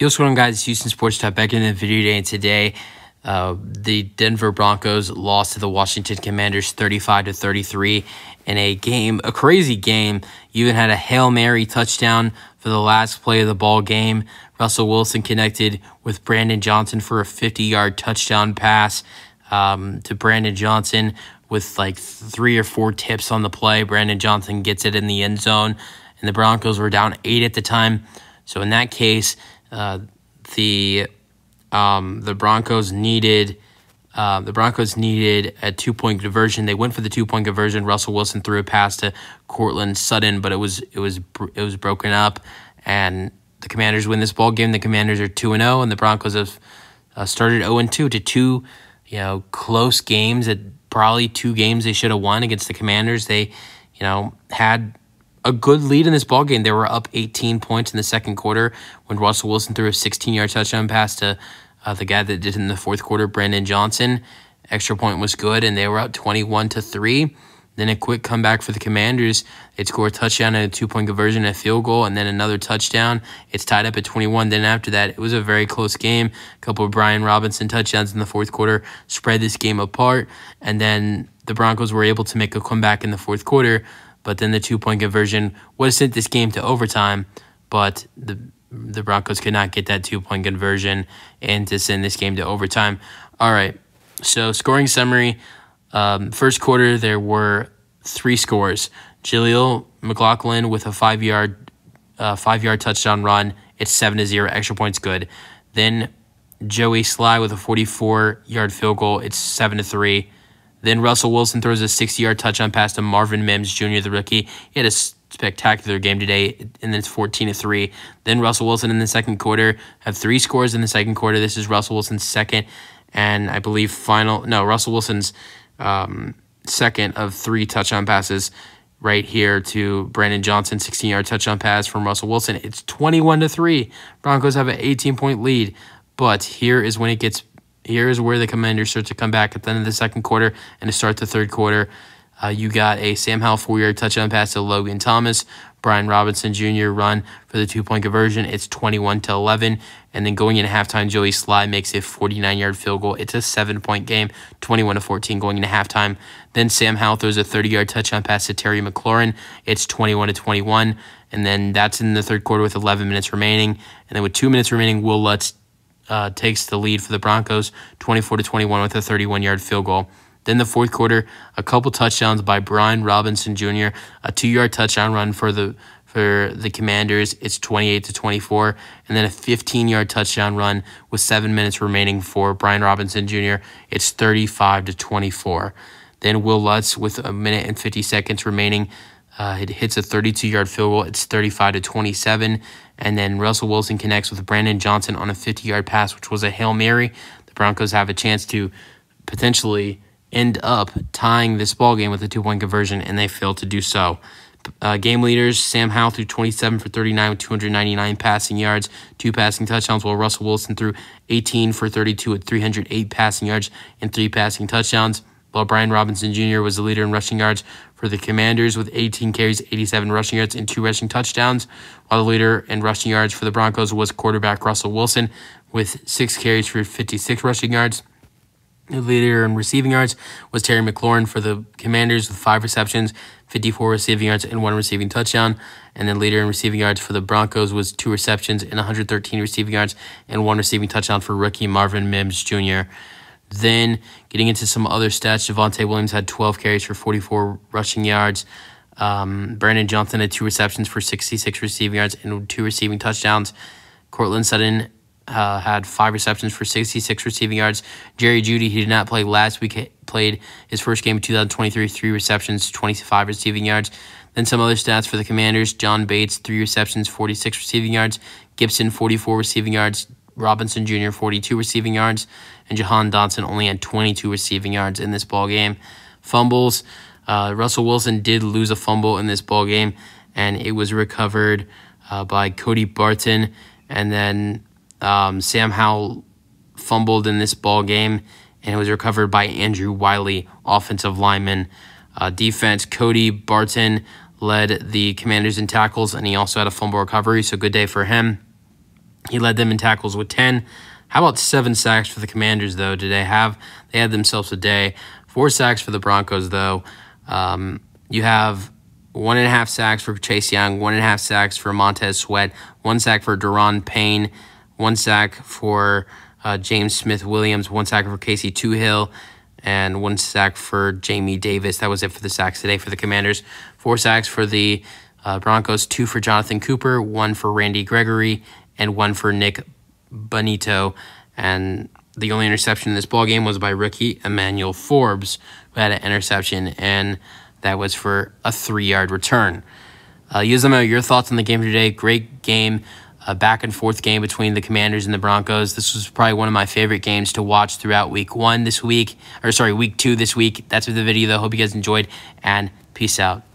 Yo, what's going on, guys? Houston Sports Talk back in the video today. And today, uh, the Denver Broncos lost to the Washington Commanders 35 to 33 in a game, a crazy game. You even had a Hail Mary touchdown for the last play of the ball game. Russell Wilson connected with Brandon Johnson for a 50 yard touchdown pass um, to Brandon Johnson with like three or four tips on the play. Brandon Johnson gets it in the end zone, and the Broncos were down eight at the time. So in that case, uh, the um, the Broncos needed uh, the Broncos needed a two point conversion. They went for the two point conversion. Russell Wilson threw a pass to Courtland Sutton, but it was it was it was broken up, and the Commanders win this ball game. The Commanders are two and zero, oh, and the Broncos have uh, started zero and two to two, you know, close games. At probably two games they should have won against the Commanders. They, you know, had a good lead in this ball game. They were up 18 points in the second quarter when Russell Wilson threw a 16-yard touchdown pass to uh, the guy that did it in the fourth quarter, Brandon Johnson. Extra point was good, and they were up 21 to three. Then a quick comeback for the Commanders. They score a touchdown and a two-point conversion, a field goal, and then another touchdown. It's tied up at 21. Then after that, it was a very close game. A couple of Brian Robinson touchdowns in the fourth quarter spread this game apart, and then the Broncos were able to make a comeback in the fourth quarter but then the two point conversion would have sent this game to overtime, but the the Broncos could not get that two point conversion and to send this game to overtime. All right, so scoring summary. Um, first quarter, there were three scores. Jaleel McLaughlin with a five yard uh, five yard touchdown run. It's seven to zero. Extra points good. Then Joey Slye with a 44 yard field goal. It's seven to three. Then Russell Wilson throws a 60 yard touchdown pass to Marvin Mims Jr., the rookie. He had a spectacular game today, and then it's 14 to 3. Then Russell Wilson in the second quarter have three scores in the second quarter. This is Russell Wilson's second, and I believe final. No, Russell Wilson's um, second of three touchdown passes right here to Brandon Johnson, 16 yard touchdown pass from Russell Wilson. It's 21 to 3. Broncos have an 18 point lead, but here is when it gets here's where the Commanders start to come back at the end of the second quarter and to start the third quarter. Uh, you got a Sam Howell four yard touchdown pass to Logan Thomas. Brian Robinson Jr. run for the two point conversion. It's 21 to 11. And then going into halftime, Joey Slye makes a 49 yard field goal. It's a seven point game, 21 to 14 going into halftime. Then Sam Howell throws a 30 yard touchdown pass to Terry McLaurin. It's 21 to 21. And then that's in the third quarter with 11 minutes remaining. And then with two minutes remaining, Wil Lutz uh, takes the lead for the Broncos 24 to 21 with a 31 yard field goal. Then the fourth quarter, a couple touchdowns by Brian Robinson Jr., a two yard touchdown run for the for the Commanders. It's 28 to 24, and then a 15 yard touchdown run with seven minutes remaining for Brian Robinson Jr. It's 35 to 24. Then Wil Lutz with a minute and 50 seconds remaining uh, it hits a 32 yard field goal. It's 35 to 27. And then Russell Wilson connects with Brandon Johnson on a 50 yard pass, which was a Hail Mary. The Broncos have a chance to potentially end up tying this ball game with a two point conversion, and they fail to do so. Uh, game leaders Sam Howell threw 27 for 39 with 299 passing yards, two passing touchdowns, while Russell Wilson threw 18 for 32 with 308 passing yards and three passing touchdowns while Brian Robinson Jr. was the leader in rushing yards for the Commanders with 18 carries, 87 rushing yards, and two rushing touchdowns, while the leader in rushing yards for the Broncos was quarterback Russell Wilson with six carries for 56 rushing yards. The leader in receiving yards was Terry McLaurin for the Commanders with five receptions, 54 receiving yards, and one receiving touchdown. And then leader in receiving yards for the Broncos was two receptions and 113 receiving yards and one receiving touchdown for rookie Marvin Mims Jr. Then getting into some other stats, Javonte Williams had 12 carries for 44 rushing yards. Um, Brandon Johnson had two receptions for 66 receiving yards and two receiving touchdowns. Courtland Sutton uh, had five receptions for 66 receiving yards. Jerry Jeudy, he did not play last week, played his first game of 2023, three receptions, 25 receiving yards. Then some other stats for the Commanders John Bates, three receptions, 46 receiving yards. Gibson, 44 receiving yards. Robinson Jr. 42 receiving yards, and Jahan Dotson only had 22 receiving yards in this ball game. Fumbles. Uh, Russell Wilson did lose a fumble in this ball game, and it was recovered uh, by Cody Barton, and then um, Sam Howell fumbled in this ball game, and it was recovered by Andrew Wylie, offensive lineman. Uh, defense, Cody Barton led the Commanders in tackles, and he also had a fumble recovery, so good day for him. He led them in tackles with 10. How about seven sacks for the Commanders, though? Did they have? They had themselves a day. Four sacks for the Broncos, though. Um, you have one and a half sacks for Chase Young, one and a half sacks for Montez Sweat, one sack for Da'Ron Payne, one sack for uh, James Smith Williams, one sack for Casey Toohill, and one sack for Jamin Davis. That was it for the sacks today for the Commanders. Four sacks for the uh, Broncos, two for Jonathan Cooper, one for Randy Gregory, and one for Nik Bonitto. And the only interception in this ball game was by rookie Emmanuel Forbes, who had an interception, and that was for a three-yard return. Uh, Yuzama, your thoughts on the game today? Great game a back and forth game between the Commanders and the Broncos. This was probably one of my favorite games to watch throughout week one this week, or sorry, week two this week. That's the video, though. Hope you guys enjoyed, and peace out.